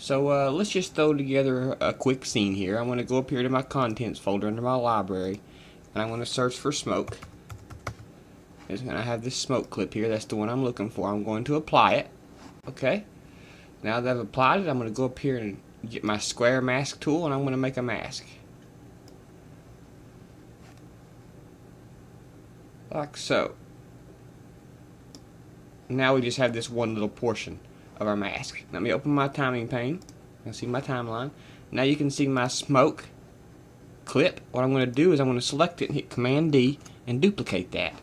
So uh, let's just throw together a quick scene here. I'm going to go up here to my contents folder under my library and I'm going to search for smoke. It's going to have this smoke clip here. That's the one I'm looking for. I'm going to apply it. Okay. Now that I've applied it, I'm going to go up here and get my square mask tool and I'm going to make a mask. Like so. Now we just have this one little portion of our mask. Let me open my timing pane. You see my timeline. Now you can see my smoke clip. What I'm going to do is I'm going to select it and hit Command D and duplicate that.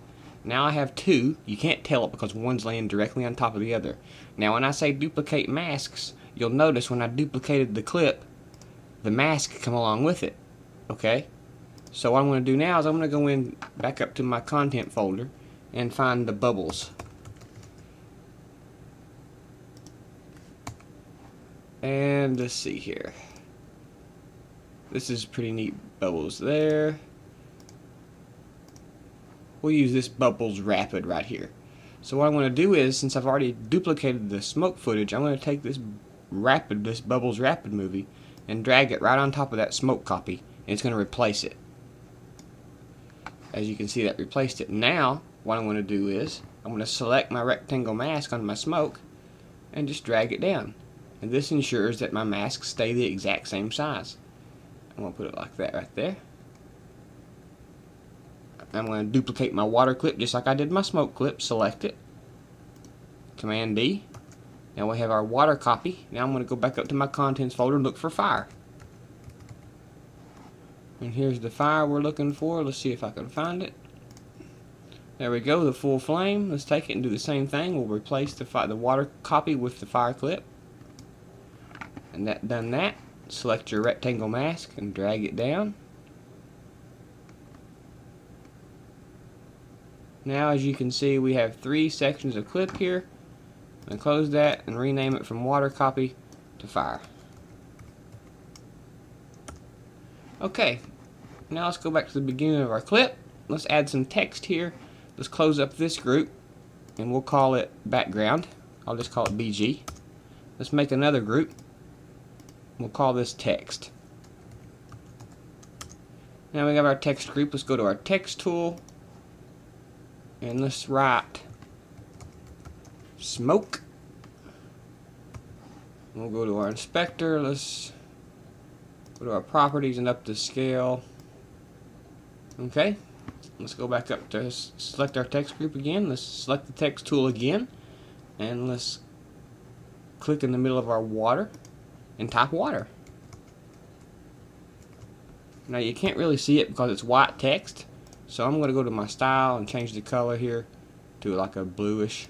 Now I have two. You can't tell it because one's laying directly on top of the other. Now when I say duplicate masks, you'll notice when I duplicated the clip, the mask come along with it. Okay? So what I'm going to do now is I'm going to go in back up to my content folder and find the bubbles. And let's see here. This is pretty neat bubbles there. We'll use this bubbles rapid right here. So what I'm going to do is, since I've already duplicated the smoke footage, I'm going to take this rapid, this bubbles rapid movie, and drag it right on top of that smoke copy, and it's going to replace it. As you can see, that replaced it. Now, what I'm going to do is, I'm going to select my rectangle mask on my smoke, and just drag it down. And this ensures that my masks stay the exact same size. I'm going to put it like that right there. I'm going to duplicate my water clip just like I did my smoke clip. Select it. Command D. Now we have our water copy. Now I'm going to go back up to my contents folder and look for fire. And here's the fire we're looking for. Let's see if I can find it. There we go, the full flame. Let's take it and do the same thing. We'll replace the, the water copy with the fire clip. And that done that, select your rectangle mask and drag it down. Now as you can see we have three sections of clip here. And close that and rename it from water copy to fire. Okay, now let's go back to the beginning of our clip. Let's add some text here. Let's close up this group and we'll call it background. I'll just call it BG. Let's make another group. We'll call this text. Now we have our text group. Let's go to our text tool and let's write smoke. We'll go to our inspector. Let's go to our properties and up to scale. Okay. Let's go back up to select our text group again. Let's select the text tool again. And let's click in the middle of our water and type water. Now you can't really see it because it's white text. So I'm going to go to my style and change the color here to like a bluish.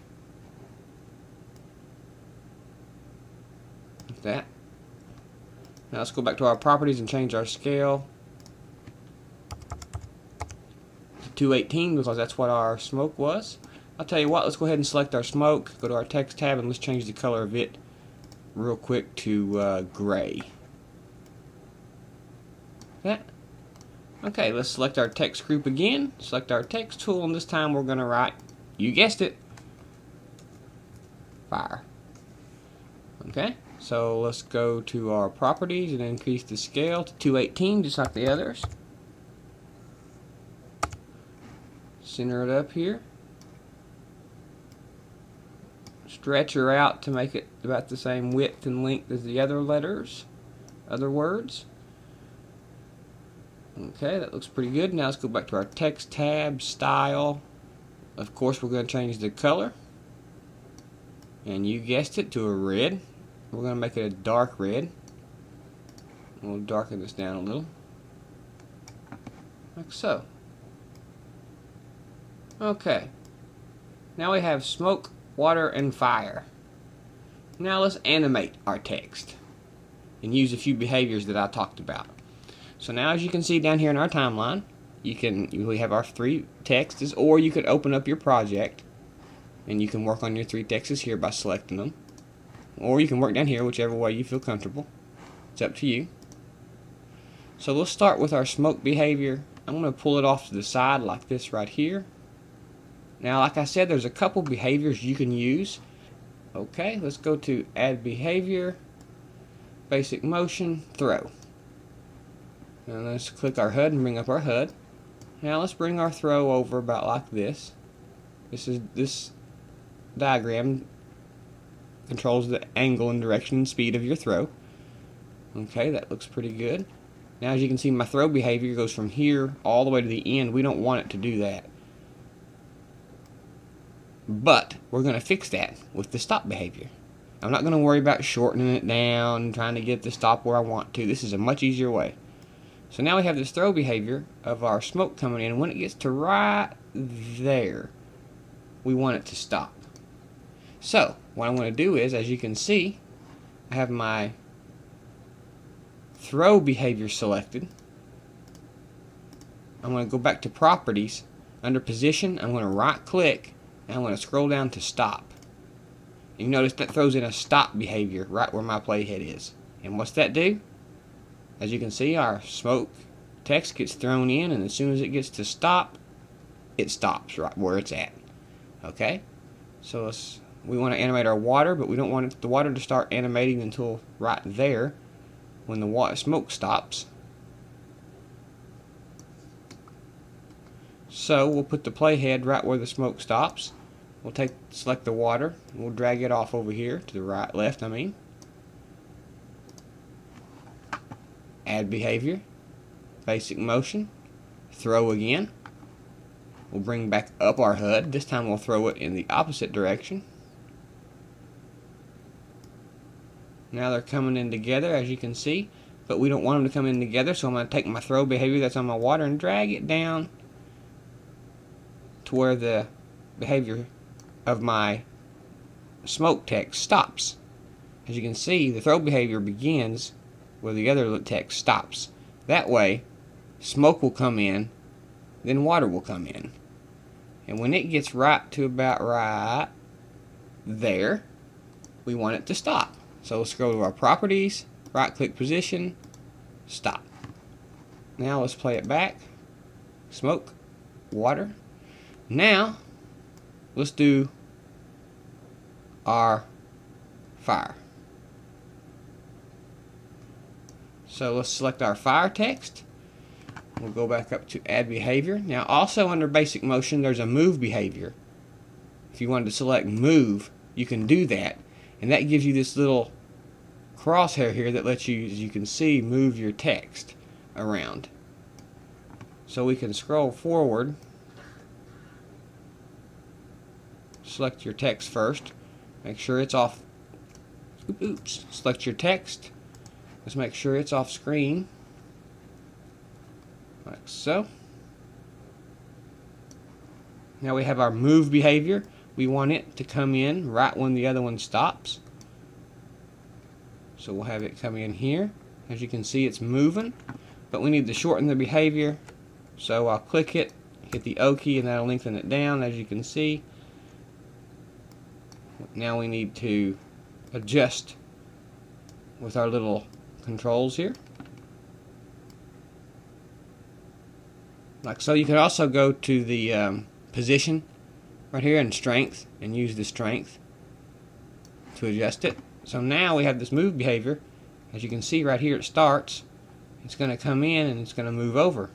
Like that. Now let's go back to our properties and change our scale to 218 because that's what our smoke was. I'll tell you what, let's go ahead and select our smoke, go to our text tab and let's change the color of it real quick to uh, gray. That. Okay, let's select our text group again, select our text tool, and this time we're going to write, you guessed it, fire. Okay, so let's go to our properties and increase the scale to 218 just like the others. Center it up here. Stretch her out to make it about the same width and length as the other letters, other words. Okay, that looks pretty good. Now let's go back to our text tab, style. Of course, we're going to change the color. And you guessed it, to a red. We're going to make it a dark red. We'll darken this down a little. Like so. Okay. Now we have smoke, water, and fire. Now let's animate our text and use a few behaviors that I talked about. So now as you can see down here in our timeline, you can we have our three texts, or you could open up your project and you can work on your three texts here by selecting them. Or you can work down here, whichever way you feel comfortable. It's up to you. So we'll start with our smoke behavior. I'm going to pull it off to the side like this right here. Now, like I said, there's a couple behaviors you can use. Okay, let's go to add behavior. basic motion, throw. Now let's click our HUD and bring up our HUD. Now let's bring our throw over about like this. This is this diagram controls the angle and direction and speed of your throw. Okay, that looks pretty good. Now as you can see my throw behavior goes from here all the way to the end. We don't want it to do that. But we're going to fix that with the stop behavior. I'm not going to worry about shortening it down and trying to get the stop where I want to. This is a much easier way. So now we have this throw behavior of our smoke coming in. When it gets to right there, we want it to stop. So what I'm going to do is, as you can see, I have my throw behavior selected. I'm going to go back to properties. Under position, I'm going to right click and I'm going to scroll down to stop. You notice that throws in a stop behavior right where my playhead is. And what's that do? As you can see, our smoke text gets thrown in, and as soon as it gets to stop, it stops right where it's at. Okay? So we want to animate our water, but we don't want the water to start animating until right there when the water, smoke stops. So we'll put the playhead right where the smoke stops. We'll take select the water, we'll drag it off over here to the right, left, I mean. Add behavior, basic motion, throw again. We'll bring back up our HUD. This time we'll throw it in the opposite direction. Now they're coming in together as you can see, but we don't want them to come in together, so I'm going to take my throw behavior that's on my water and drag it down to where the behavior of my smoke text stops. As you can see, the throw behavior begins where the other text stops. That way, smoke will come in, then water will come in. And when it gets right to about right there, we want it to stop. So let's go to our properties, right click position, stop. Now let's play it back. Smoke, water. Now, let's do our fire. So let's select our fire text. We'll go back up to add behavior. Now also under basic motion there's a move behavior. If you wanted to select move, you can do that. And that gives you this little crosshair here that lets you, as you can see, move your text around. So we can scroll forward. Select your text first. Make sure it's off. Oops. Select your text. Let's make sure it's off screen. Like so. Now we have our move behavior. We want it to come in right when the other one stops. So we'll have it come in here. As you can see, it's moving, but we need to shorten the behavior. So I'll click it, hit the O key, and that'll lengthen it down, as you can see. Now we need to adjust with our little controls here. Like so, you can also go to the um, position right here and strength and use the strength to adjust it. So now we have this move behavior. As you can see right here it starts. It's going to come in and it's going to move over.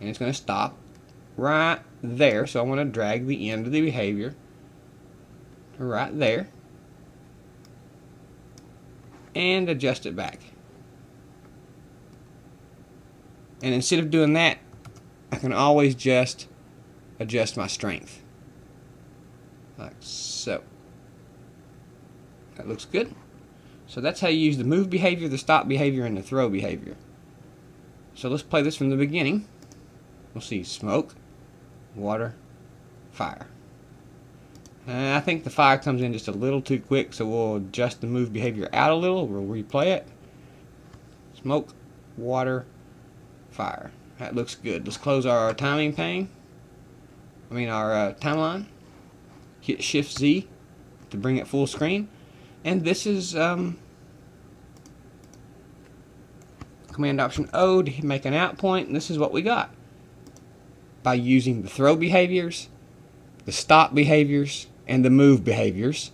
And it's going to stop right there. So I want to drag the end of the behavior right there and adjust it back. And instead of doing that, I can always just adjust my strength. Like so. That looks good. So that's how you use the move behavior, the stop behavior, and the throw behavior. So let's play this from the beginning. We'll see smoke, water, fire. And I think the fire comes in just a little too quick, so we'll adjust the move behavior out a little. We'll replay it. Smoke, water, fire. That looks good. Let's close our timing pane. I mean our uh, timeline. Hit Shift Z to bring it full screen. And this is um, Command Option O to make an out point. And this is what we got. By using the throw behaviors, the stop behaviors, and the move behaviors.